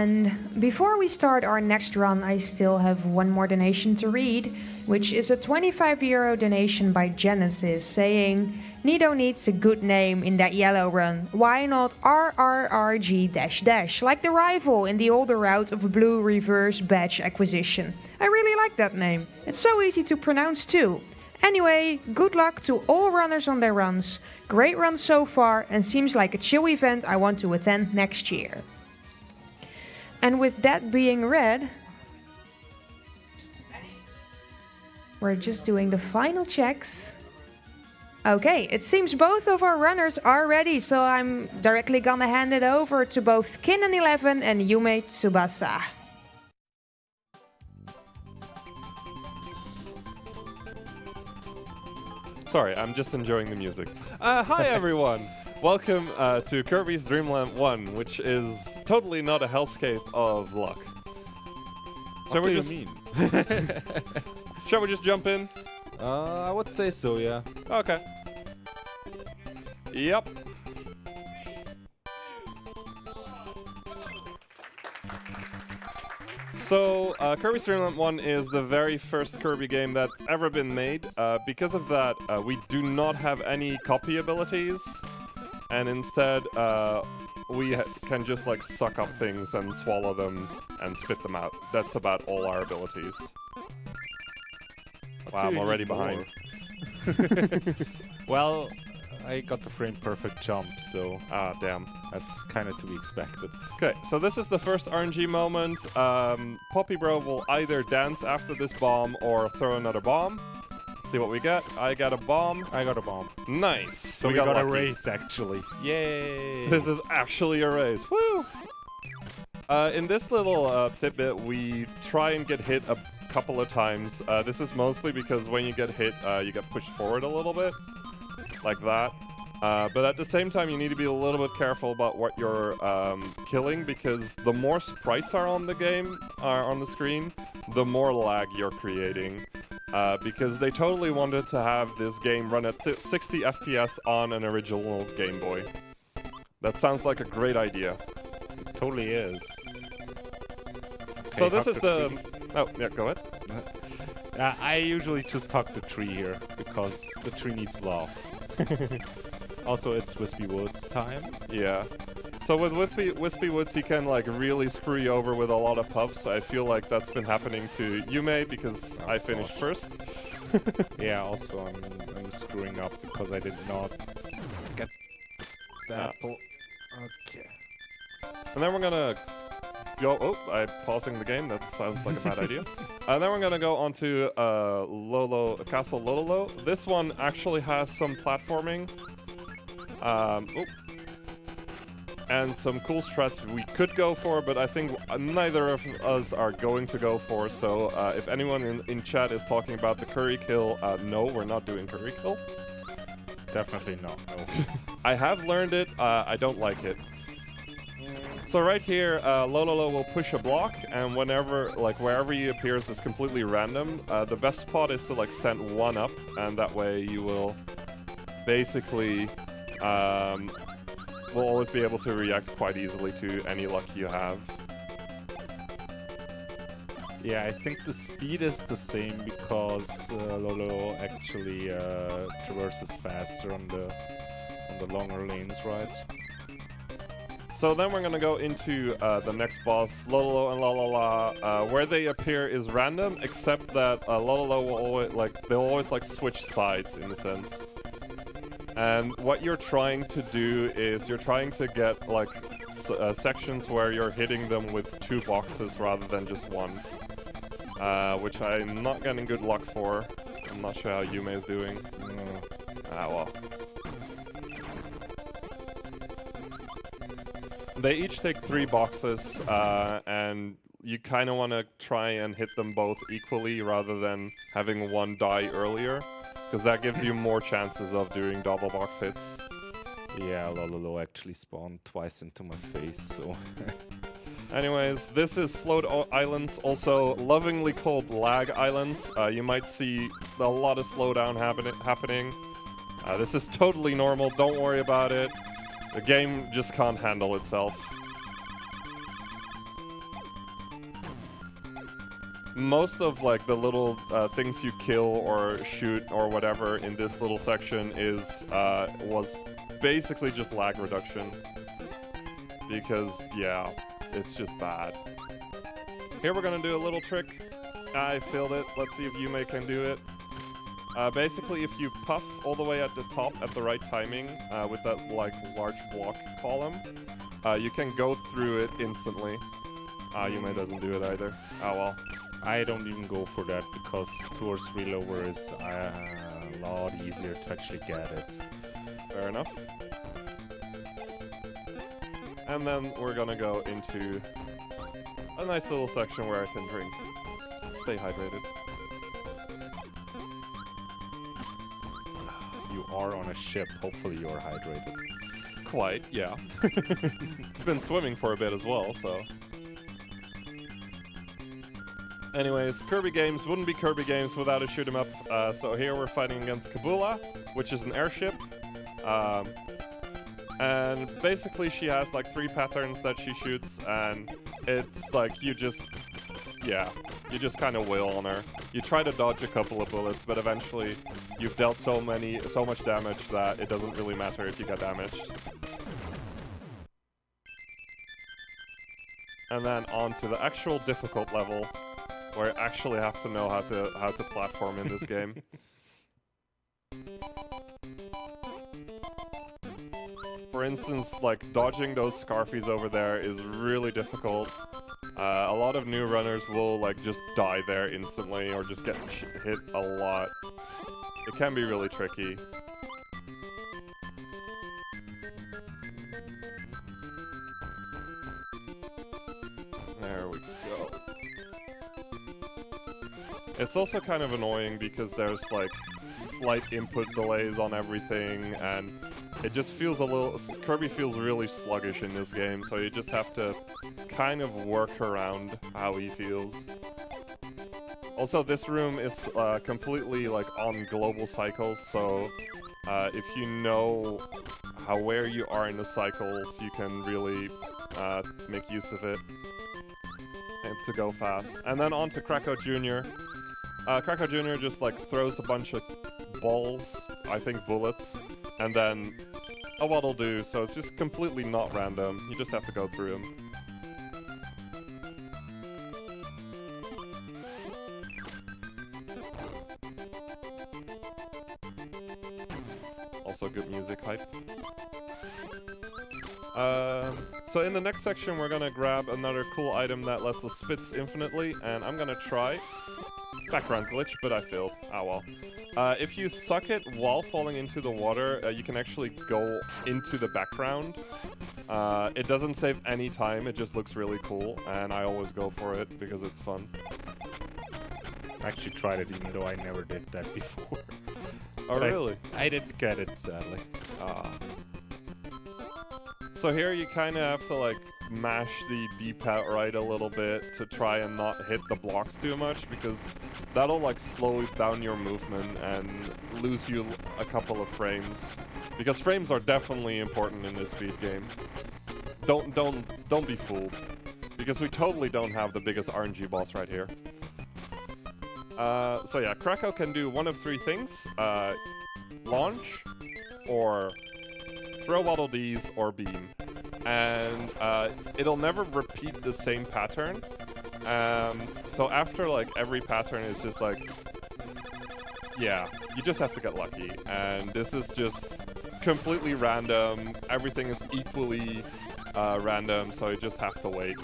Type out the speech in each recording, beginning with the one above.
And before we start our next run, I still have one more donation to read, which is a 25 euro donation by Genesis saying, Nido needs a good name in that yellow run. Why not RRRG dash dash, like the rival in the older route of blue reverse badge acquisition? I really like that name. It's so easy to pronounce too. Anyway, good luck to all runners on their runs. Great run so far and seems like a chill event I want to attend next year. And with that being read, we're just doing the final checks. Okay, it seems both of our runners are ready, so I'm directly gonna hand it over to both Kinnin11 and Yume Tsubasa. Sorry, I'm just enjoying the music. Uh, hi, everyone. Welcome uh, to Kirby's Dream Land 1, which is totally not a hellscape of luck. What Shall we do you just mean? Shall we just jump in? Uh, I would say so, yeah. Okay. Yep. So, uh, Kirby's Dream Land 1 is the very first Kirby game that's ever been made. Uh, because of that, uh, we do not have any copy abilities, and instead, uh, we ha- can just like suck up things and swallow them and spit them out. That's about all our abilities. Wow, I'm already behind. Well, I got the frame perfect jump, so Ah, damn. that's kind of to be expected. Okay, so this is the first RNG moment. Um, Poppy Bro will either dance after this bomb or throw another bomb. See what we got. I got a bomb. I got a bomb. Nice. So we, got, a race, actually. Yay! This is actually a race. Woo! Uh, in this little uh, tidbit, we try and get hit a couple of times. Uh, this is mostly because when you get hit, uh, you get pushed forward a little bit, like that. Uh, but at the same time, you need to be a little bit careful about what you're um, killing because the more sprites are on the game, are on the screen, the more lag you're creating. Uh, because they totally wanted to have this game run at 60 FPS on an original Game Boy. That sounds like a great idea. It totally is. So this is the the. Oh, yeah, go ahead. Uh, I usually just hug the tree here because the tree needs love. also, it's Wispy Woods time. Yeah. So with Wispy, Wispy Woods, he can like really screw you over with a lot of puffs. I feel like that's been happening to Yume because Oh, I finished gosh. first. Yeah, also I'm, I'm screwing up because I did not get the Ah. apple. Okay. And then we're gonna go. Oh, I'm pausing the game. That sounds like a bad idea. And then we're gonna go on to uh, Lolo Castle Lololo. This one actually has some platforming. Um, oh. And some cool strats we could go for, but I think neither of us are going to go for. So uh, if anyone in, in chat is talking about the curry kill, uh, no, we're not doing curry kill. Definitely not. No. I have learned it. Uh, I don't like it. So right here, uh, Lololo will push a block, and whenever, like wherever he appears, is completely random. Uh, the best spot is to like stand one up, and that way you will basically um, will always be able to react quite easily to any luck you have. Yeah, I think the speed is the same because uh, Lolo actually uh, traverses faster on the on the longer lanes, right? So then we're gonna go into uh, the next boss, Lololo and Lalala. Uh, where they appear is random, except that uh, Lololo will always like they'll always like switch sides in a sense. And what you're trying to do is you're trying to get like uh, sections where you're hitting them with two boxes rather than just one. Uh, which I'm not getting good luck for. I'm not sure how Yume is doing. Uh, Ah, well. They each take three boxes, uh, and you kind of want to try and hit them both equally rather than having one die earlier, because that gives you more chances of doing double box hits. yeah, Lolo actually spawned twice into my face, so Anyways, this is Float O- Islands, also lovingly called Lag Islands. Uh, you might see a lot of slowdown happen- happening. Uh, this is totally normal, don't worry about it. The game just can't handle itself. Most of like the little uh, things you kill or shoot or whatever in this little section is uh, was basically just lag reduction. Because yeah, it's just bad. Here we're gonna do a little trick. I failed it. Let's see if Yume can do it. Uh, basically, if you puff all the way at the top at the right timing uh, with that like large block column, uh, you can go through it instantly. Ah, Yume doesn't do it either. Oh well. I don't even go for that because two or three lower is a lot easier to actually get it. Fair enough. And then we're gonna go into a nice little section where I can drink. Stay hydrated. You are on a ship, hopefully you're hydrated. Quite, yeah. Been swimming for a bit as well, so. Anyways, Kirby games wouldn't be Kirby games without a shoot 'em up. Uh, so here we're fighting against Kabula, which is an airship. Um, and basically she has like three patterns that she shoots, and it's like you just, yeah, you just kind of wail on her. You try to dodge a couple of bullets, but eventually you've dealt so many, so much damage that it doesn't really matter if you get damaged. And then on to the actual difficult level, where I actually have to know how to how to platform in this game. For instance, like dodging those Scarfies over there is really difficult. Uh, a lot of new runners will like just die there instantly or just get hit a lot. It can be really tricky. It's also kind of annoying because there's like slight input delays on everything and it just feels a little Kirby feels really sluggish in this game, so you just have to kind of work around how he feels. Also, this room is uh, completely like on global cycles, so uh, if you know how where you are in the cycles, you can really uh, make use of it and to go fast. And then on to Kracko Jr. Uh, Kracko Jr. just like throws a bunch of balls, I think bullets, and then a Waddle Doo, so it's just completely not random. You just have to go through them. Also good music hype. Um, so in the next section, we're gonna grab another cool item that lets us spits infinitely, and I'm gonna try. Background glitch, but I failed. Ah well. Uh, if you suck it while falling into the water, uh, you can actually go into the background. Uh, it doesn't save any time, it just looks really cool, and I always go for it because it's fun. I actually tried it even though I never did that before. Oh, But I- really? I didn't get it, sadly. Ah. So here you kind of have to like mash the D-pad right a little bit to try and not hit the blocks too much because that'll like slow down your movement and lose you a couple of frames. Because frames are definitely important in this speed game. Don't don't don't be fooled. Because we totally don't have the biggest RNG boss right here. Uh, so yeah, Kracko can do one of three things. Uh, launch, or throw Waddle Dees, or beam. And uh, it'll never repeat the same pattern. Um, so after like every pattern is just like, yeah, you just have to get lucky. And this is just completely random. Everything is equally uh, random, so you just have to wait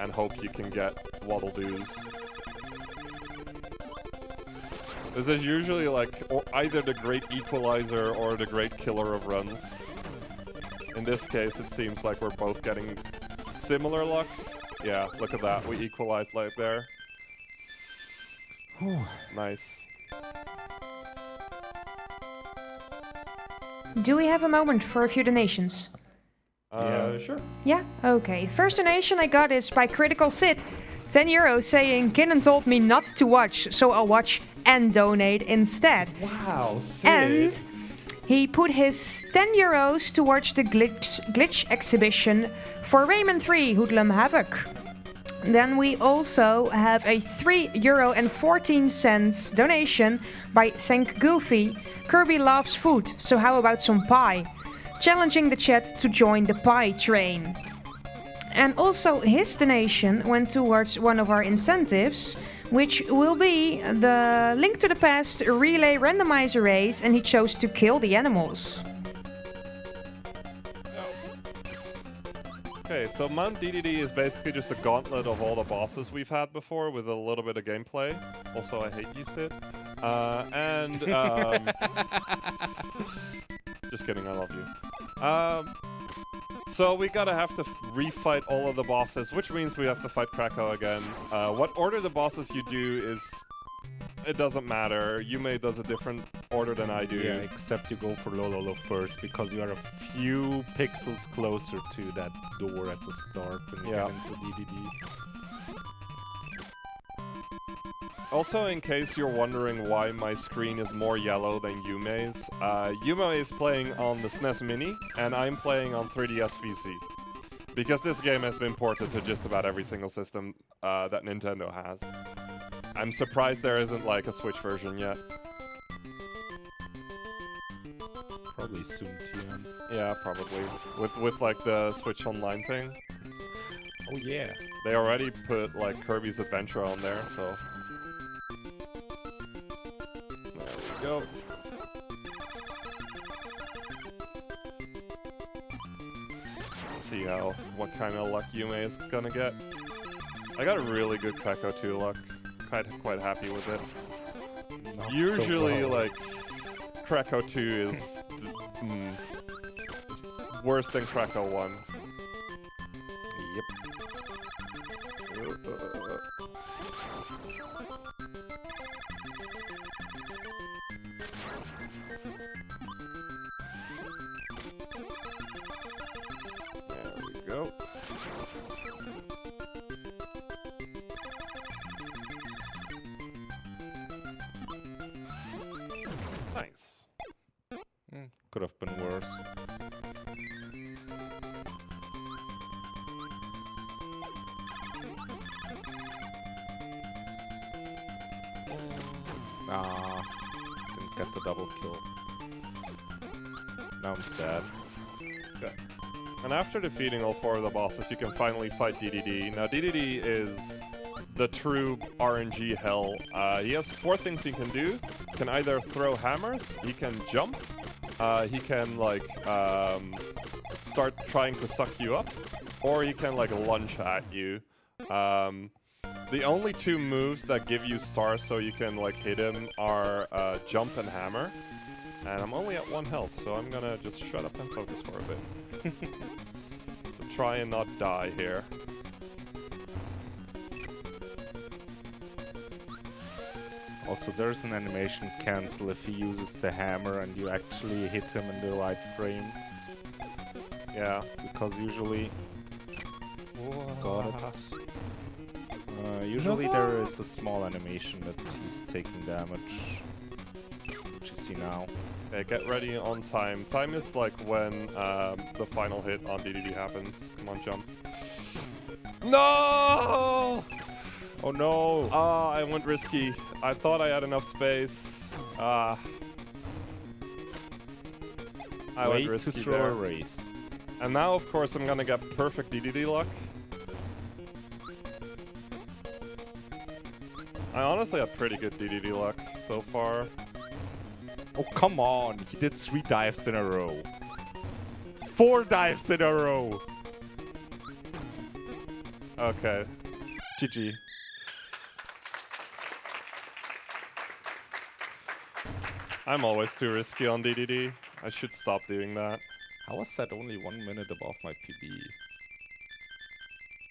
and hope you can get Waddle Doos. This is usually like either the great equalizer or the great killer of runs. In this case, it seems like we're both getting similar luck. Yeah, look at that. We equalized right there. nice. Do we have a moment for a few donations? Uh, Yeah. sure. Yeah? Okay. First donation I got is by Critical Sid. 10 euros saying, Kinnin told me not to watch, so I'll watch and donate instead. Wow, And he put his 10 euros towards the glitch, glitch exhibition for Rayman 3 Hoodlum Havoc. Then we also have a 3 euro and 14 cents donation by Thank Goofy. Kirby loves food, so how about some pie? Challenging the chat to join the pie train. And also his donation went towards one of our incentives, which will be the Link to the Past relay randomizer race, and he chose to kill the animals. Okay, so Mount DDD is basically just a gauntlet of all the bosses we've had before with a little bit of gameplay. Also, I hate you, Sid. Uh, and, um, just kidding, I love you. Um, so we gotta have to refight all of the bosses, which means we have to fight Kracko again. Uh, what order the bosses you do is it doesn't matter. Yume does a different order than I do. Yeah, except you go for Lololo first because you are a few pixels closer to that door at the start when you Yeah. get into DDD. Also, in case you're wondering why my screen is more yellow than Yume's, uh, Yume is playing on the SNES Mini, and I'm playing on 3DS VC. Because this game has been ported to just about every single system uh, that Nintendo has. I'm surprised there isn't like a Switch version yet. Probably soon, TM. Yeah, probably. With with like the Switch Online thing. Oh yeah. They already put like Kirby's Adventure on there, so. Go. Let's see how what kind of luck Yume is gonna get. I got a really good Kracko 2 luck. Quite quite happy with it. Not so Usually, well. like Kracko 2 is mm, worse than Kracko 1. Mm, could have been worse. Ah, didn't get the double kill. Now I'm sad. And after defeating all four of the bosses, you can finally fight DDD. Now, DDD is the true RNG hell. Uh, he has four things he can do. He can either throw hammers, he can jump, uh, he can, like, um, start trying to suck you up, or he can, like, lunge at you. Um, the only two moves that give you stars so you can, like, hit him are uh, jump and hammer. And I'm only at one health, so I'm gonna just shut up and focus for a bit. to try and not die here. Also, there's an animation cancel if he uses the hammer and you actually hit him in the right frame. Yeah. Because usually... Got it. Uh, usually there is a small animation that he's taking damage. Which you see now. Okay, get ready on time. Time is like when um, the final hit on DDD happens. Come on, jump. No! Oh no! Ah, I went risky. I thought I had enough space. Ah. I Way went risky to throw there. a race. And now, of course, I'm gonna get perfect DDD luck. I honestly have pretty good DDD luck so far. Oh, come on! He did three dives in a row. Four dives in a row! Okay. GG. I'm always too risky on DDD. I should stop doing that. How was that only one minute above my PB?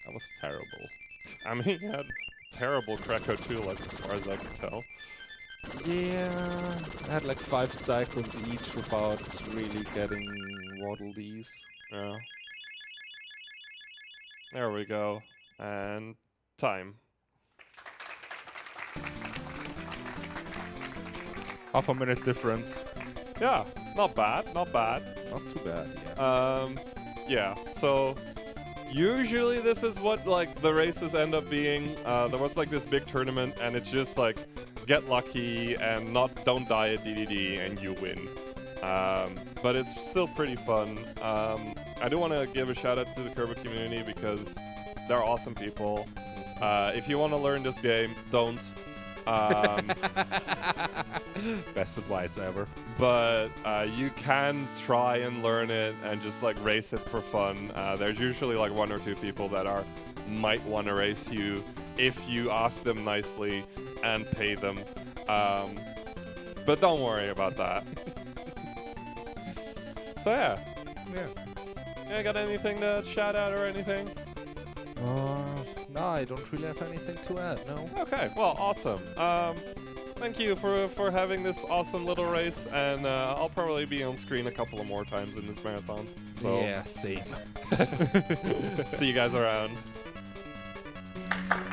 That was terrible. I mean, he had terrible Kracko 2 luck as far as I can tell. Yeah, I had like five cycles each without really getting Waddle Dees. Yeah. There we go. And time. Half a minute difference. Yeah, not bad, not bad. Not too bad, yeah. Um, yeah, so Usually, this is what like the races end up being. Uh, there was like this big tournament, and it's just like get lucky and not don't die at DDD, and you win. Um, but it's still pretty fun. Um, I do want to give a shout out to the Kirby community because they're awesome people. Uh, if you want to learn this game, don't. Um, Best advice ever. but uh, you can try and learn it and just like race it for fun. Uh, there's usually like one or two people that are might want to race you if you ask them nicely and pay them. Um, but don't worry about that. so yeah, Yeah. yeah, got anything to shout out or anything? Uh, no, I don't really have anything to add. No. Okay, well, awesome. Um, thank you for for having this awesome little race, and uh, I'll probably be on screen a couple of more times in this marathon. So yeah, same. see you guys around.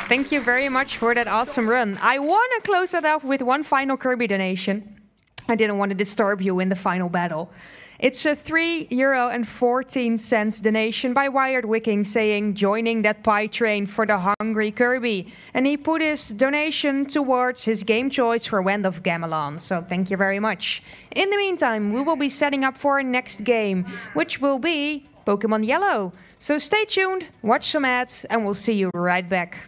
Thank you very much for that awesome run. I want to close it off with one final Kirby donation. I didn't want to disturb you in the final battle. It's a 3 euro and 14 cents donation by Wired Wicking saying joining that pie train for the hungry Kirby. And he put his donation towards his game choice for Wand of Gamelon. So thank you very much. In the meantime, we will be setting up for our next game, which will be Pokemon Yellow. So stay tuned, watch some ads, and we'll see you right back.